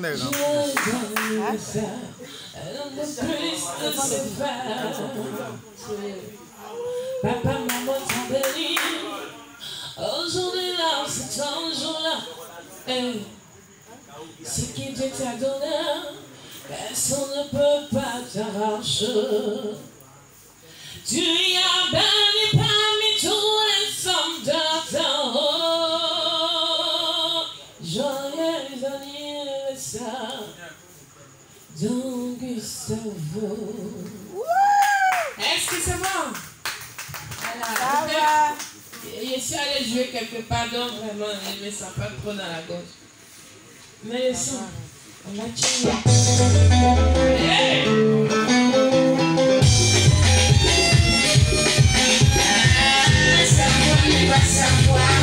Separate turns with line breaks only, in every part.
est rempli.
Papa, maman t'ont béni. Aujourd'hui là, c'est ton jour-là. Ce qui Dieu t'a donné, personne ne peut pas t'arracher. Tu y as béni parmi Don Gustavo. Est-ce que c'est bon?
Ça va.
Je suis allé jouer quelque part, donc vraiment, je ne me sens pas trop dans la gorge. Mais ça, on va
pas savoir,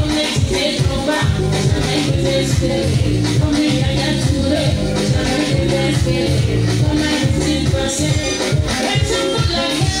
Come on, sing for sing. Let's sing for.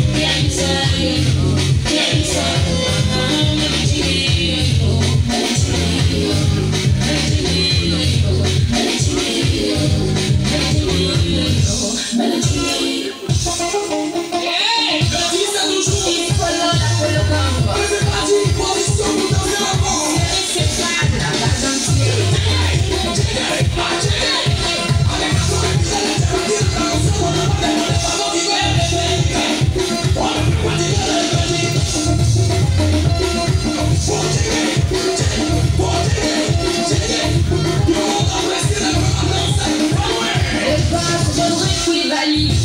ali.